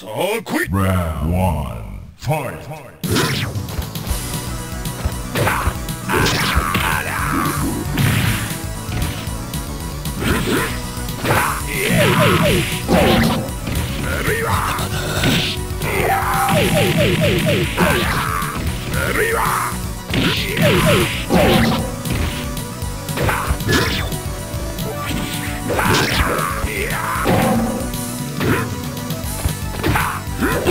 So quick. Round one. Fight. Clear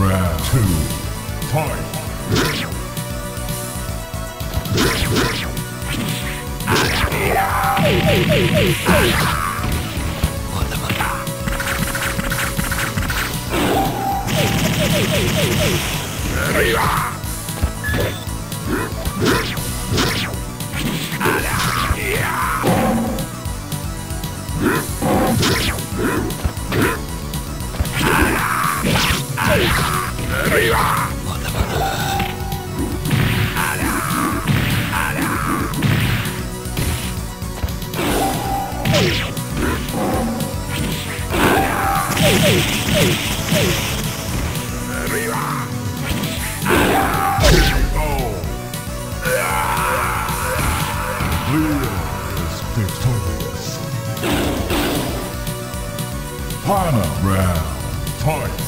Round two. Fight. Clear is victorious. Final round. Fight.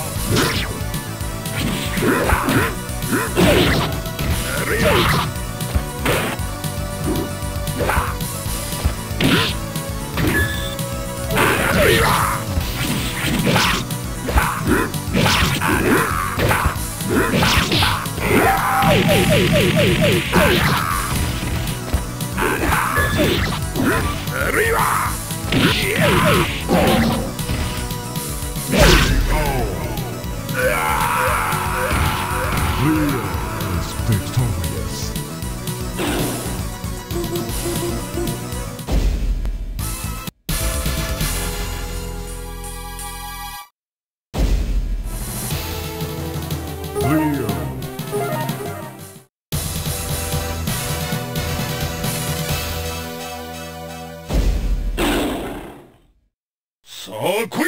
Clear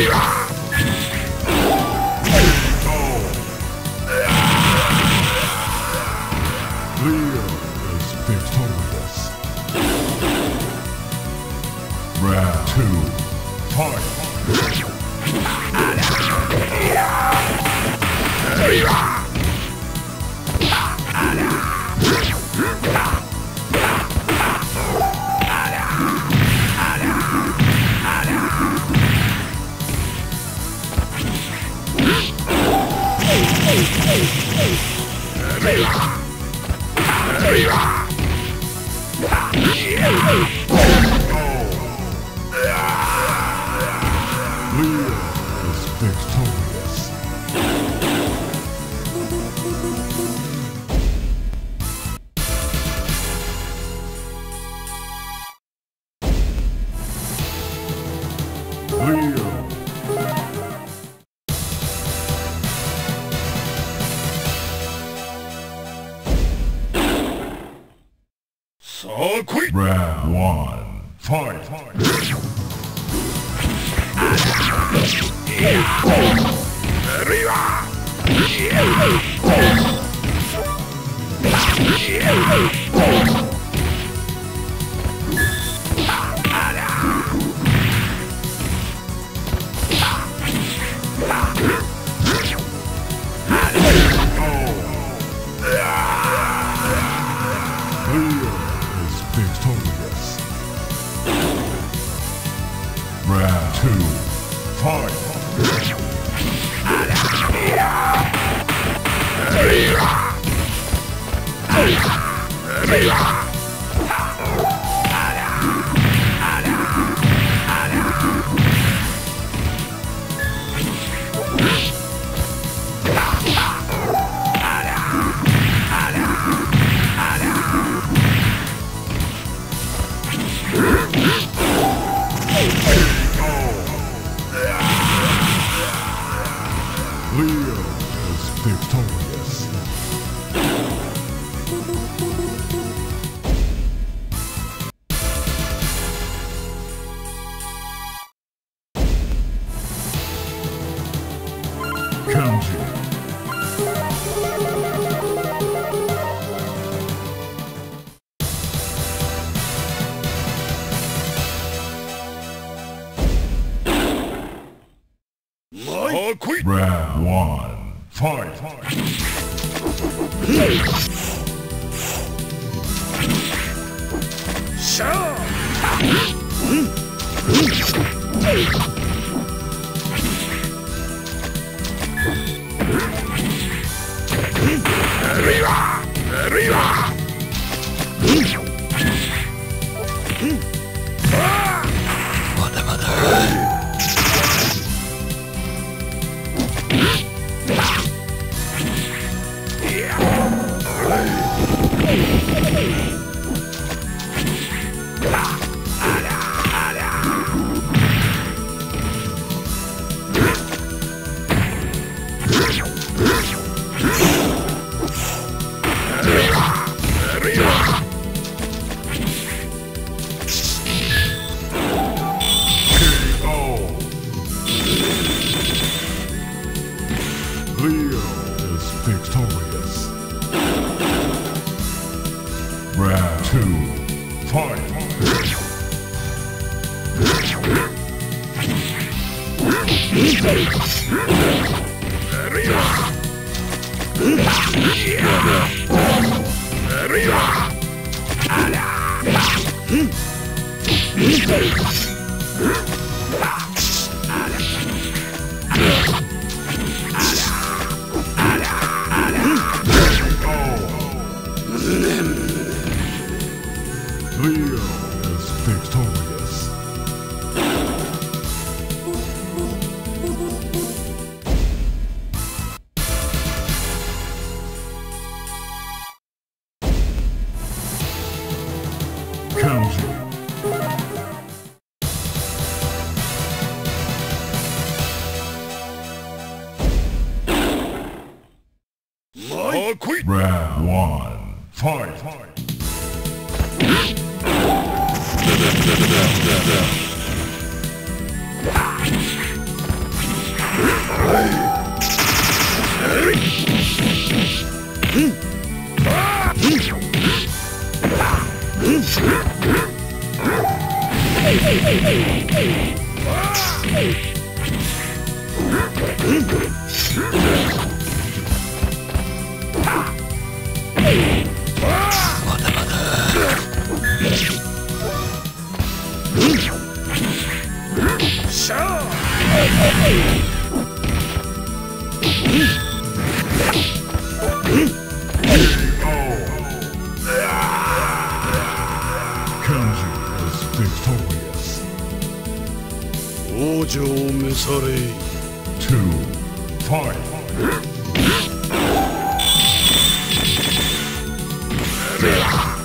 Leave is victorious. Yeah. Ah! Hey! Yeah.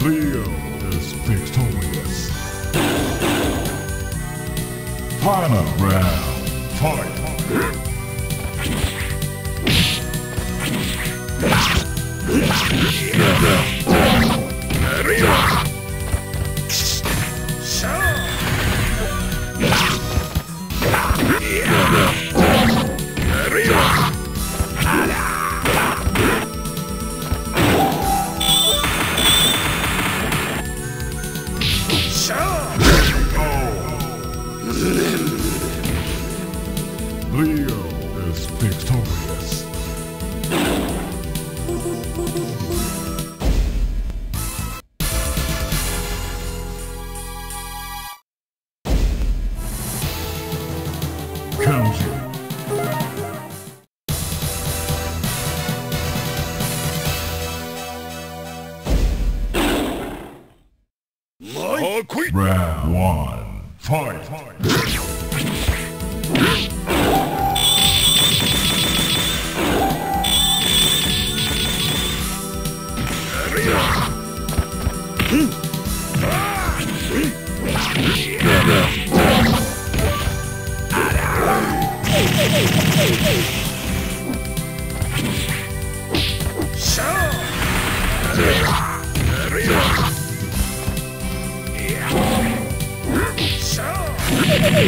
Leo is victorious. Final round. Fight.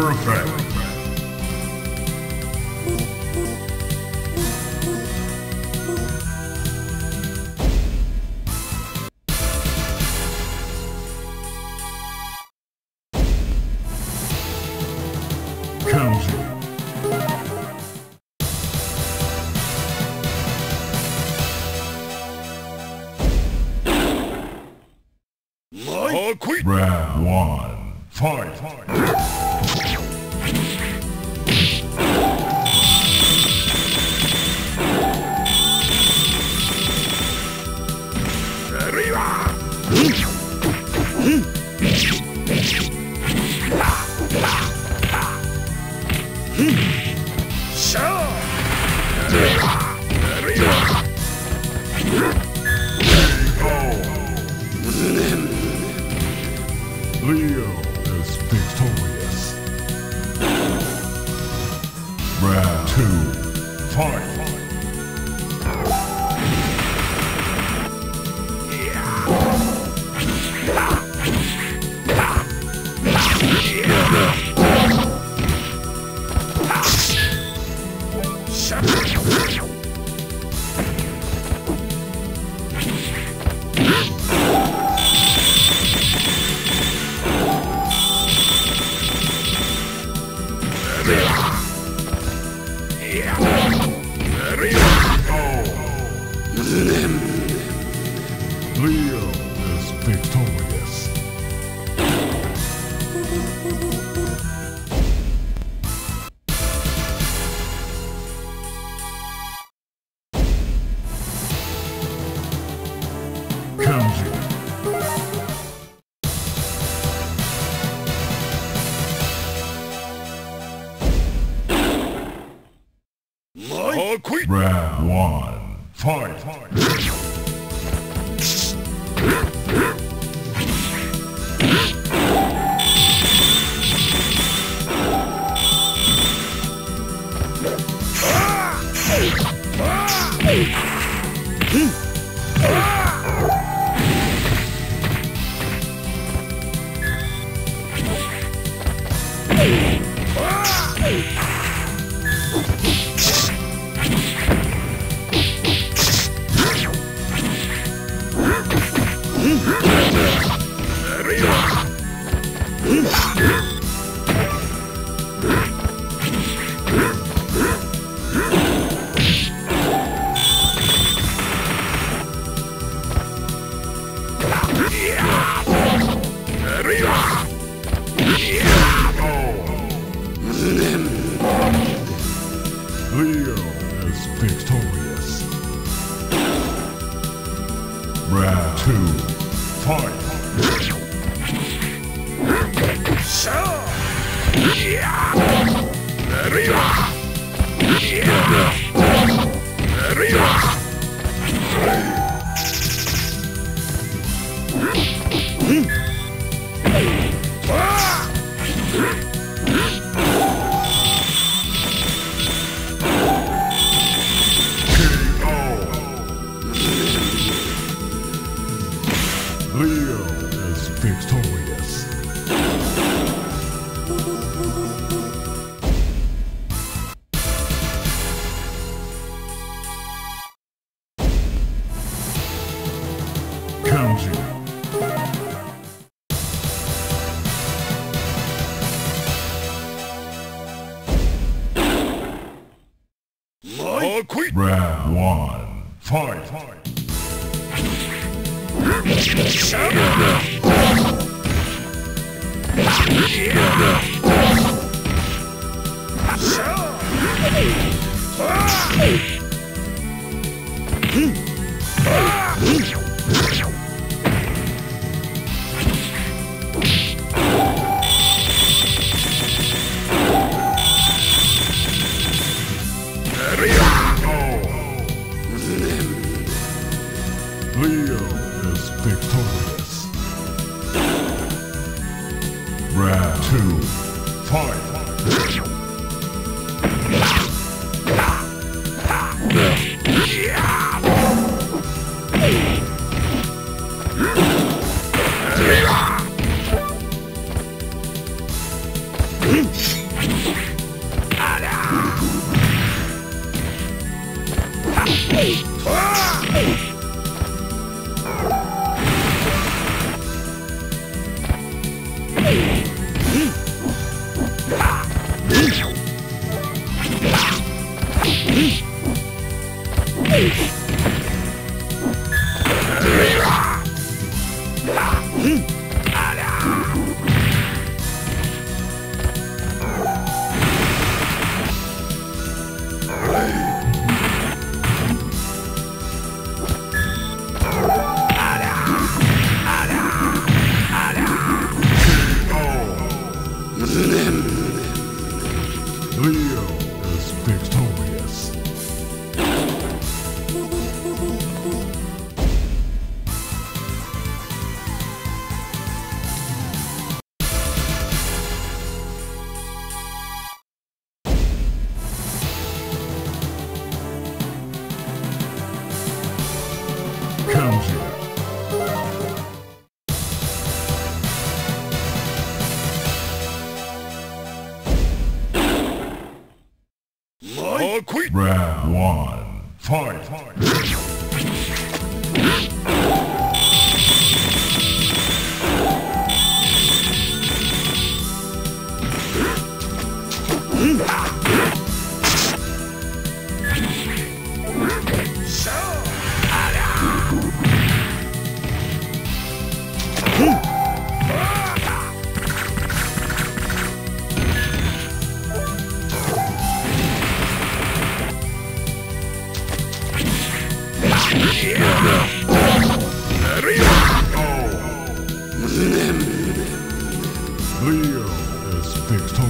Perfect. Round one. Fight. Round two, fight! Shut up! Kenji. Leo Yeah. Kenji. I Leo has fixed home.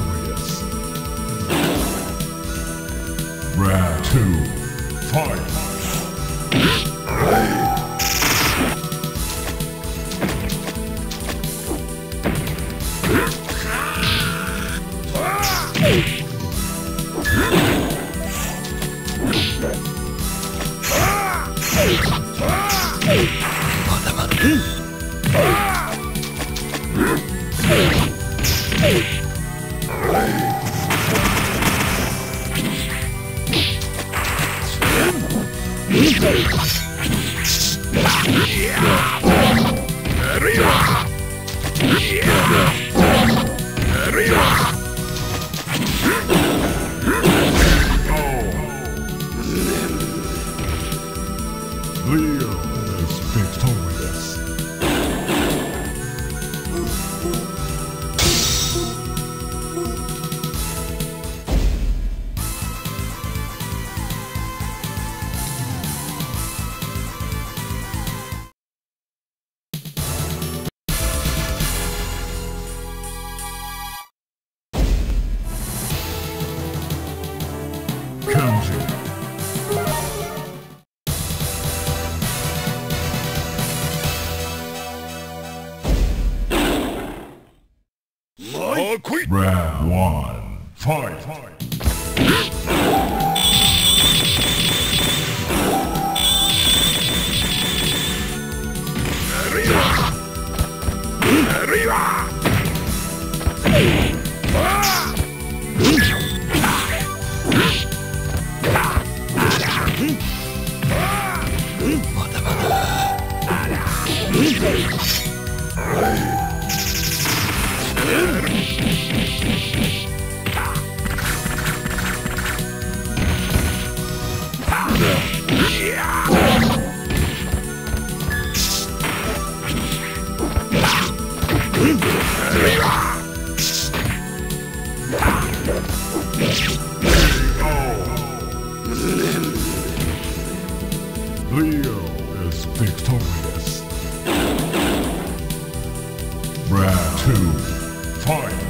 Fight.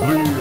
Leo.